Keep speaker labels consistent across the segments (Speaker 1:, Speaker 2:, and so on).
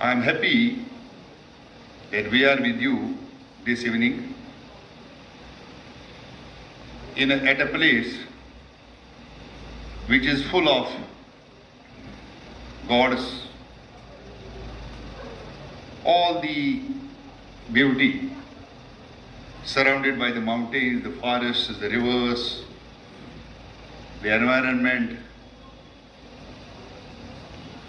Speaker 1: I am happy that we are with you this evening in a, at a place which is full of God's. All the beauty surrounded by the mountains, the forests, the rivers, the environment,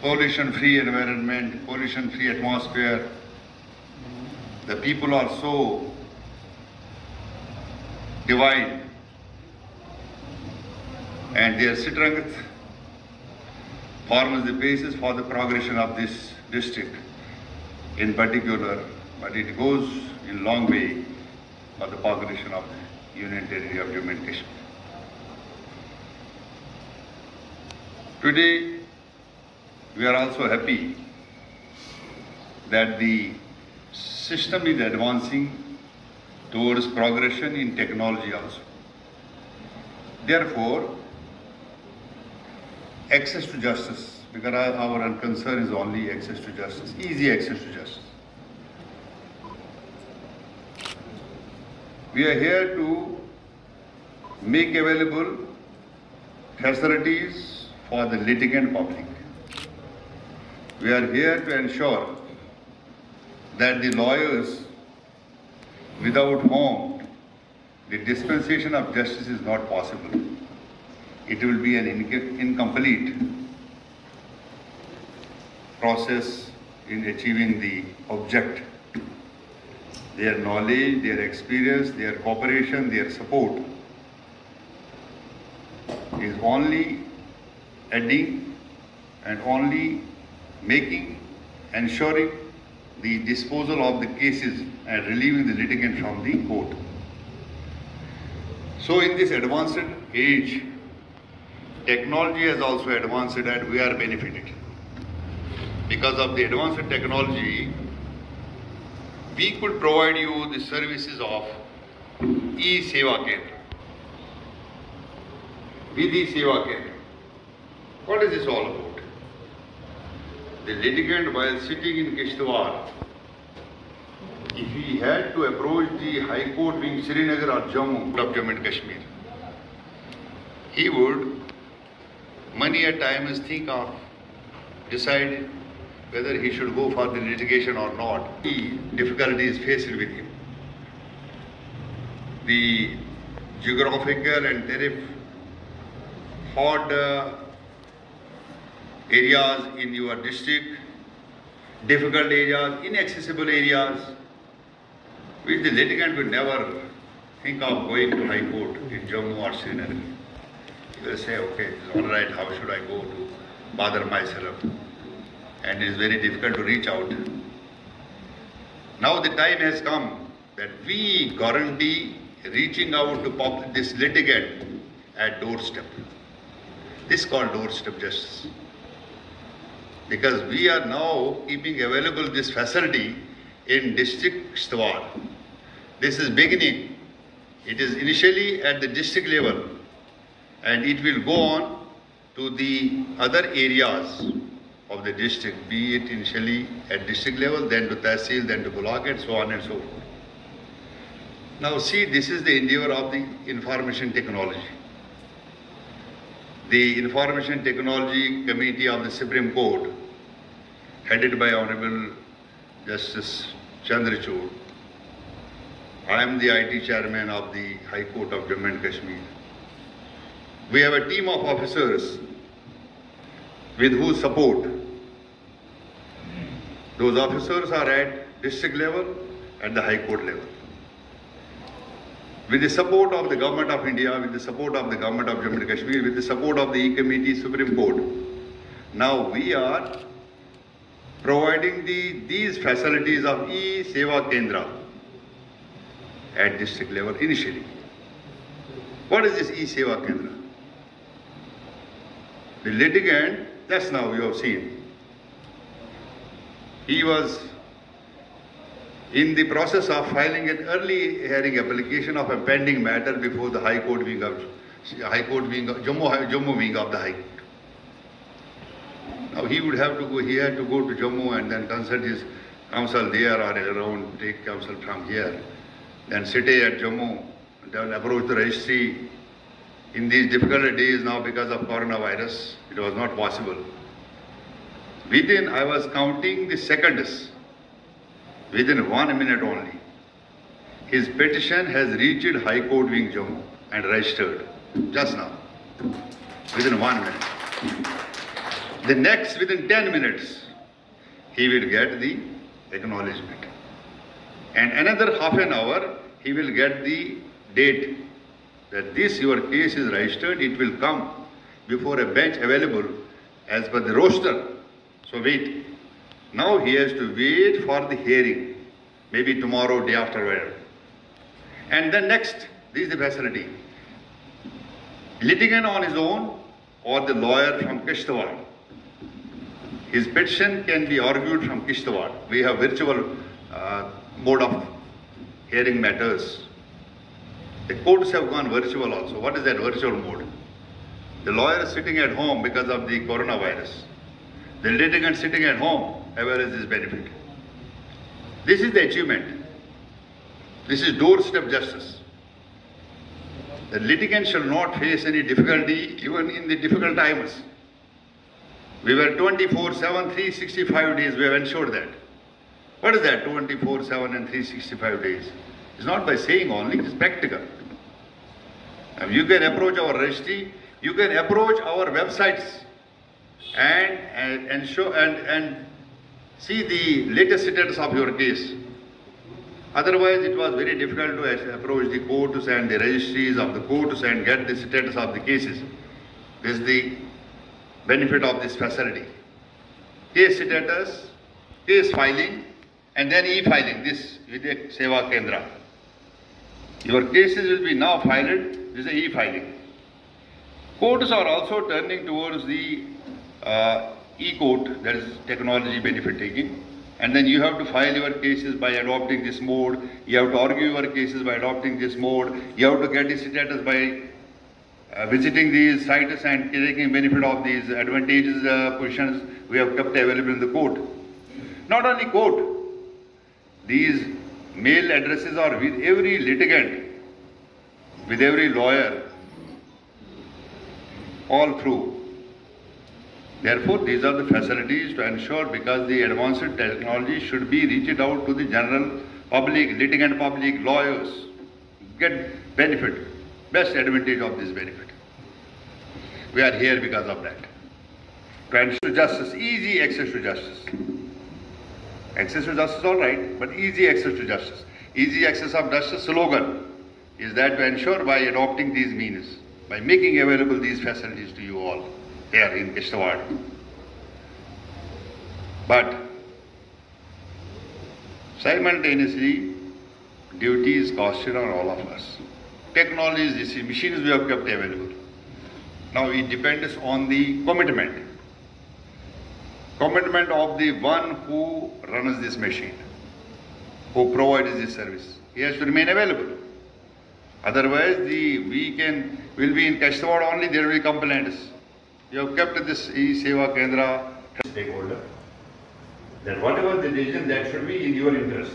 Speaker 1: pollution free environment, pollution free atmosphere. The people are so divine and their strength forms the basis for the progression of this district in particular, but it goes in long way for the progression of the Union Territory of Jammu. Today, we are also happy that the system is advancing towards progression in technology also. Therefore, access to justice, because our, concern is only access to justice, easy access to justice. We are here to make available facilities for the litigant public. We are here to ensure that the lawyers without whom the dispensation of justice is not possible. It will be an incomplete process in achieving the object. Their knowledge, their experience, their cooperation, their support is only adding and only making, ensuring the disposal of the cases and relieving the litigant from the court. So in this advanced age, technology has also advanced and we are benefited. Because of the advanced technology, we could provide you the services of e-Seva Kendra. Vidhi Seva Kendra. What is this all about? The litigant while sitting in Kishtwar, if he had to approach the High Court being Srinagar or Jammu of Jammu and Kashmir, he would many a times think of decide whether he should go for the litigation or not. The difficulty is faced with him. The geographical and tariff hot uh, areas in your district, difficult areas, inaccessible areas, which the litigant would never think of going to High Court in Jammu or Srinagar. He will say, okay, all right, how should I go to bother myself? And it is very difficult to reach out. Now the time has come that we guarantee reaching out to pop- this litigant at doorstep. This is called doorstep justice. Because we are now keeping available this facility in district Kishtwar. This is beginning. It is initially at the district level and it will go on to the other areas of the district, be it initially at district level, then to Tehsil, then to Block and so on and so forth. Now see, this is the endeavor of the information technology. The Information Technology Committee of the Supreme Court, headed by Honorable Justice Chandrachud. I am the IT chairman of the High Court of Jammu and Kashmir. We have a team of officers with whose support those officers are at district level, at the High Court level. With the support of the Government of India, with the support of the Government of Jammu and Kashmir, with the support of the E-Committee, Supreme Court, now we are providing the, these facilities of E-Seva Kendra at district level initially. What is this E-Seva Kendra? The litigant, just now you have seen, he was in the process of filing an early hearing application of a pending matter before the High Court being of High Court being of, Jammu, Jammu wing of the High Court. Now he would have to go, he had to go to Jammu and then consult his counsel there or around, take counsel from here. Then stay at Jammu, then approach the registry. In these difficult days now because of coronavirus, it was not possible. Within, I was counting the seconds, within one minute only. His petition has reached High Court wing Jammu and registered just now, within one minute. The next, within 10 minutes, he will get the acknowledgement. And another half an hour, he will get the date that this your case is registered, it will come before a bench available as per the roster. So wait. Now he has to wait for the hearing, maybe tomorrow, day after, whatever. And then next, this is the facility. Litigant on his own or the lawyer from Kishtwar. His petition can be argued from Kishtwar. We have virtual uh, mode of hearing matters. The courts have gone virtual also. What is that virtual mode? The lawyer is sitting at home because of the coronavirus. The litigant sitting at home avails this benefit. This is the achievement. This is doorstep justice. The litigant shall not face any difficulty even in the difficult times. We were 24 7, 365 days, we have ensured that. What is that 24 7 and 365 days? It's not by saying only, it is practical. You can approach our registry, you can approach our websites and, and, and show and, and see the latest status of your case. Otherwise, it was very difficult to approach the courts and the registries of the courts and get the status of the cases. This is the benefit of this facility. Case status, case filing, and then e-filing, this Vidhi Seva Kendra. Your cases will be now filed, this is e-filing. Courts are also turning towards the uh, e-court, that is technology benefit taking. And then you have to file your cases by adopting this mode. You have to argue your cases by adopting this mode. You have to get the status by visiting these sites and taking benefit of these advantageous uh, positions we have kept available in the court. Not only court, these mail addresses are with every litigant, with every lawyer, all through. Therefore, these are the facilities to ensure because the advanced technology should be reached out to the general public, litigant public, lawyers, get benefit, best advantage of this benefit. We are here because of that. To justice, easy access to justice. Access to justice all right, but easy access to justice. Easy access of justice slogan is that to ensure by adopting these means, by making available these facilities to you all here in Kishtwar. But simultaneously, duties costed on all of us. Technologies, these machines we have kept available. Now it depends on the commitment. Commitment of the one who runs this machine, who provides this service. He has to remain available. Otherwise, the we can will be in Kishtwar only. There will be complaints. You have kept this e-seva kendra stakeholder. That whatever the decision that should be in your interest.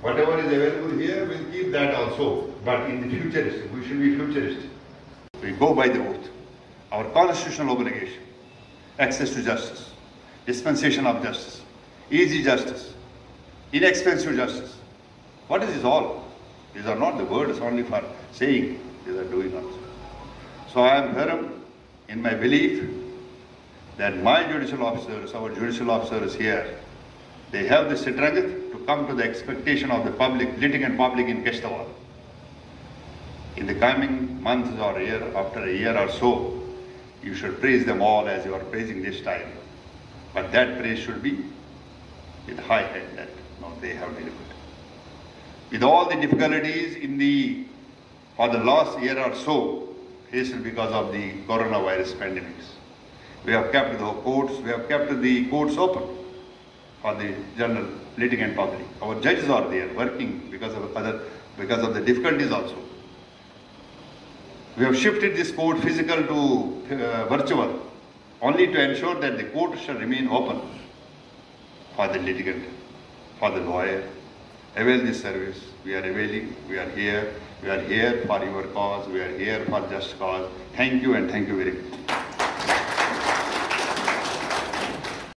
Speaker 1: Whatever is available here, we'll keep that also. But in the futuristic, we should be futuristic. We go by the oath. Our constitutional obligation. Access to justice. Dispensation of justice. Easy justice. Inexpensive justice. What is this all? These are not the words only for saying, these are doing also. So I am firm in my belief that my judicial officers, our judicial officers here, they have the strength to come to the expectation of the public, litigant public in Kishtwar. In the coming months or year, after a year or so, you should praise them all as you are praising this time. But that praise should be with high head that no, they have delivered. With all the difficulties in the for the last year or so, faced because of the coronavirus pandemics. We have kept the courts, we have kept the courts open for the general litigant public. Our judges are there working because of other because of the difficulties also. We have shifted this court physical to uh, virtual only to ensure that the court shall remain open for the litigant, for the lawyer. Avail this service. We are availing. We are here. We are here for your cause. We are here for just cause. Thank you and thank you very much.